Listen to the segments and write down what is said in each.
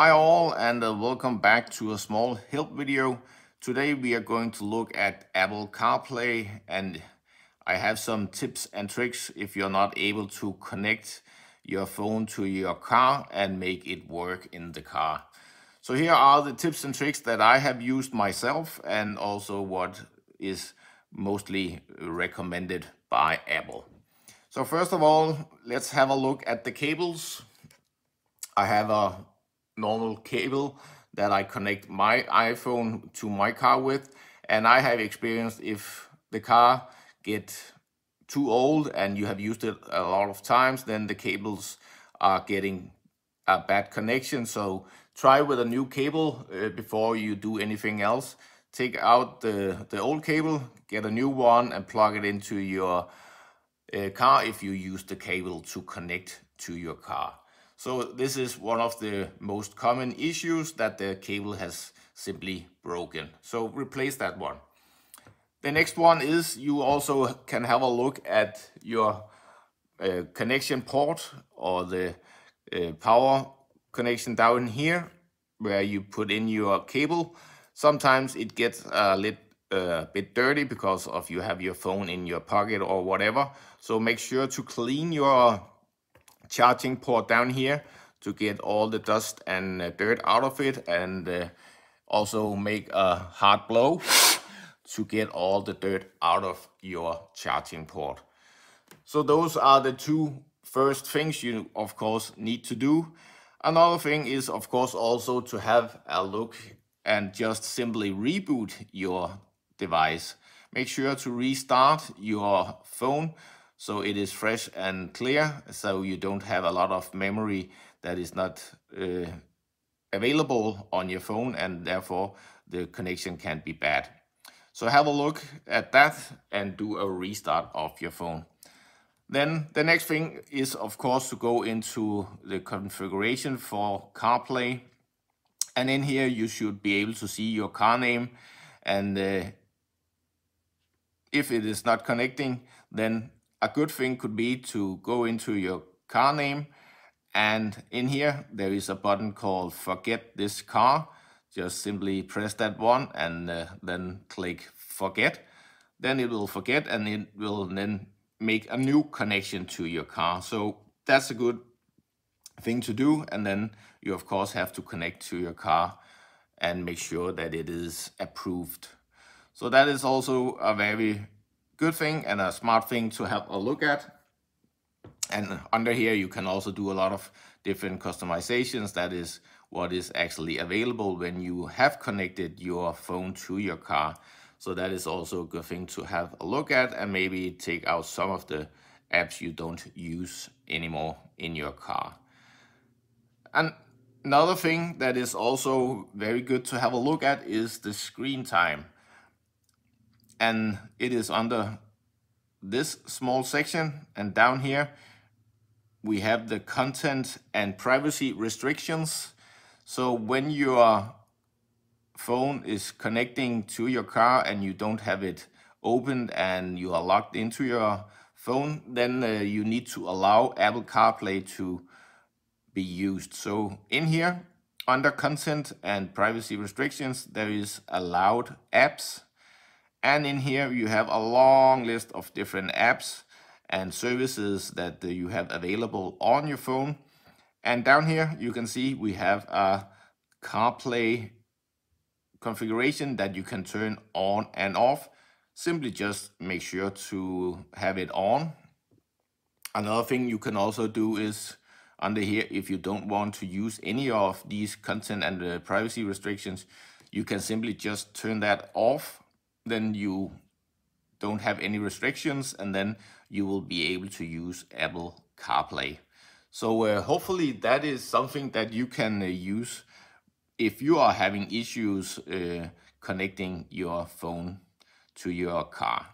Hi all and uh, welcome back to a small help video. Today we are going to look at Apple CarPlay and I have some tips and tricks if you're not able to connect your phone to your car and make it work in the car. So here are the tips and tricks that I have used myself and also what is mostly recommended by Apple. So first of all, let's have a look at the cables. I have a normal cable that I connect my iPhone to my car with. And I have experienced if the car get too old and you have used it a lot of times, then the cables are getting a bad connection. So try with a new cable uh, before you do anything else. Take out the, the old cable, get a new one and plug it into your uh, car if you use the cable to connect to your car. So this is one of the most common issues that the cable has simply broken. So replace that one. The next one is you also can have a look at your uh, connection port or the uh, power connection down here where you put in your cable. Sometimes it gets a little uh, bit dirty because of you have your phone in your pocket or whatever. So make sure to clean your charging port down here to get all the dust and uh, dirt out of it and uh, also make a hard blow to get all the dirt out of your charging port. So those are the two first things you of course need to do. Another thing is of course also to have a look and just simply reboot your device. Make sure to restart your phone so it is fresh and clear so you don't have a lot of memory that is not uh, available on your phone and therefore the connection can be bad. So have a look at that and do a restart of your phone. Then the next thing is of course to go into the configuration for CarPlay. And in here you should be able to see your car name and uh, if it is not connecting then a good thing could be to go into your car name and in here there is a button called forget this car. Just simply press that one and uh, then click forget. Then it will forget and it will then make a new connection to your car. So that's a good thing to do and then you of course have to connect to your car and make sure that it is approved. So that is also a very good thing and a smart thing to have a look at. And under here, you can also do a lot of different customizations. That is what is actually available when you have connected your phone to your car. So that is also a good thing to have a look at and maybe take out some of the apps you don't use anymore in your car. And another thing that is also very good to have a look at is the screen time and it is under this small section and down here we have the content and privacy restrictions. So when your phone is connecting to your car and you don't have it opened and you are logged into your phone then uh, you need to allow Apple CarPlay to be used. So in here under content and privacy restrictions there is allowed apps and in here you have a long list of different apps and services that uh, you have available on your phone. And down here you can see we have a CarPlay configuration that you can turn on and off. Simply just make sure to have it on. Another thing you can also do is under here, if you don't want to use any of these content and the privacy restrictions, you can simply just turn that off then you don't have any restrictions and then you will be able to use Apple CarPlay. So uh, hopefully that is something that you can uh, use if you are having issues uh, connecting your phone to your car.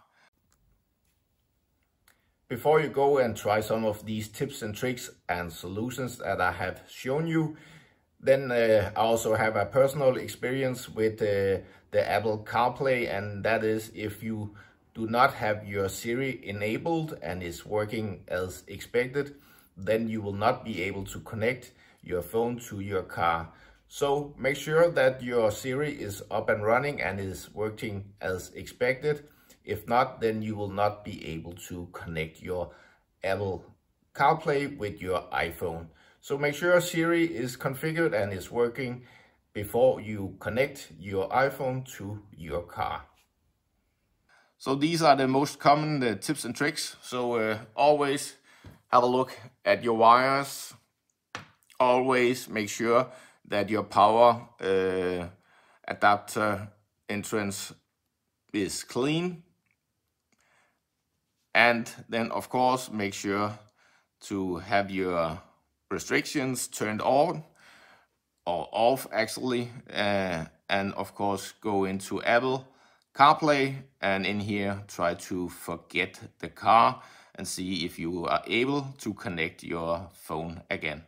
Before you go and try some of these tips and tricks and solutions that I have shown you, then uh, I also have a personal experience with uh, the Apple CarPlay and that is if you do not have your Siri enabled and is working as expected, then you will not be able to connect your phone to your car. So make sure that your Siri is up and running and is working as expected. If not, then you will not be able to connect your Apple CarPlay with your iPhone. So make sure Siri is configured and is working before you connect your iPhone to your car. So these are the most common uh, tips and tricks. So uh, always have a look at your wires. Always make sure that your power uh, adapter entrance is clean. And then of course make sure to have your restrictions turned on or off actually. Uh, and of course go into Apple CarPlay and in here try to forget the car and see if you are able to connect your phone again.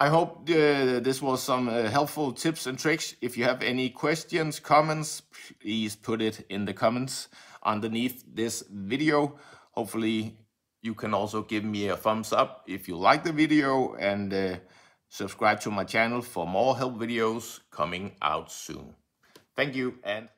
I hope uh, this was some uh, helpful tips and tricks. If you have any questions, comments, please put it in the comments underneath this video. Hopefully you can also give me a thumbs up if you like the video and uh, subscribe to my channel for more help videos coming out soon. Thank you and